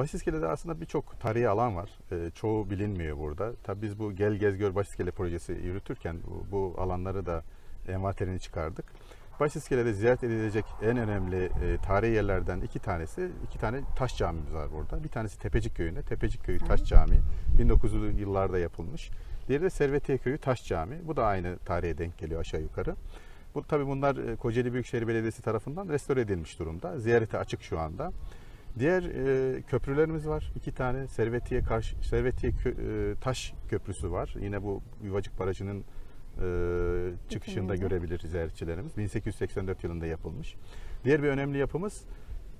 Başiskele'de aslında birçok tarihi alan var. Ee, çoğu bilinmiyor burada. Tabii biz bu Gel Gez Gör Başiskele projesi yürütürken bu, bu alanları da envanterini çıkardık. Başiskele'de ziyaret edilecek en önemli e, tarihi yerlerden iki tanesi, iki tane taş camimiz var burada. Bir tanesi Tepecik Köyü'nde, Tepecik Köyü Taş Camii. 1900'lü yıllarda yapılmış. Diğeri de Servetiye Köyü Taş Camii. Bu da aynı tarihe denk geliyor aşağı yukarı. Bu tabii bunlar e, Kocaeli Büyükşehir Belediyesi tarafından restore edilmiş durumda. Ziyarete açık şu anda. Diğer e, köprülerimiz var. İki tane Servetiye karşı Servetiye kö- e, Taş Köprüsü var. Yine bu Yuvacık Barajı'nın e, çıkışında Bitiminde. görebilir ziyaretçilerimiz. 1884 yılında yapılmış. Diğer bir önemli yapımız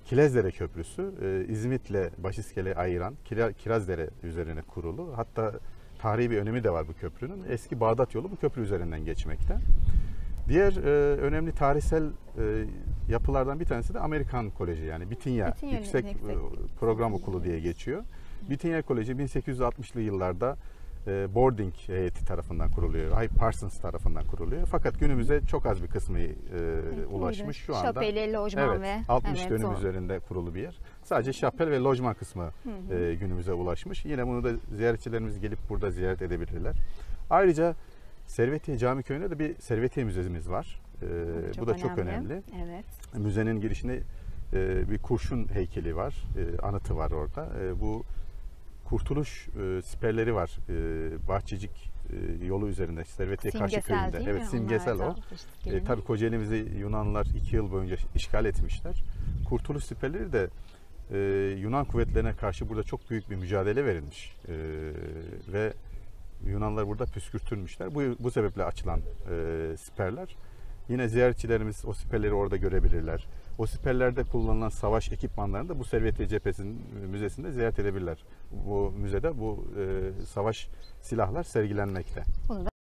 Kilezdere Köprüsü. E, İzmit'le Başiskele'yi ayıran Kira- Kirazdere üzerine kurulu. Hatta tarihi bir önemi de var bu köprünün. Eski Bağdat yolu bu köprü üzerinden geçmekte. Diğer e, önemli tarihsel e, yapılardan bir tanesi de Amerikan Koleji yani Bitinya, Bitinya Yüksek, Yüksek- e, Program Okulu diye geçiyor. Bitinya Koleji 1860'lı yıllarda e, boarding heyeti tarafından kuruluyor. Hay Parsons tarafından kuruluyor. Fakat günümüze çok az bir kısmı e, ulaşmış şu anda. Şapeli, lojman Evet, ve 60 evet, dönüm o- üzerinde kurulu bir yer. Sadece şapel ve lojman kısmı e, günümüze ulaşmış. Yine bunu da ziyaretçilerimiz gelip burada ziyaret edebilirler. Ayrıca Servetiye Cami Köyü'nde de bir Servetiye Müzemiz var. E, bu da çok önemli. Evet. Müzenin girişinde e, bir kurşun heykeli var, e, anıtı var orada. E, bu kurtuluş e, siperleri var. E, Bahçecik e, yolu üzerinde, Servetiye Karşı Köyü'nde. Evet, mi? simgesel Onlar o. E, tabii Kocaeli'mizi Yunanlılar iki yıl boyunca işgal etmişler. Kurtuluş siperleri de e, Yunan kuvvetlerine karşı burada çok büyük bir mücadele verilmiş. E, ve Yunanlar burada püskürtülmüşler. Bu, bu sebeple açılan e, siperler. Yine ziyaretçilerimiz o siperleri orada görebilirler. O siperlerde kullanılan savaş ekipmanlarını da bu Servetiye Cephesi'nin müzesinde ziyaret edebilirler. Bu müzede bu e, savaş silahlar sergilenmekte. Bunu da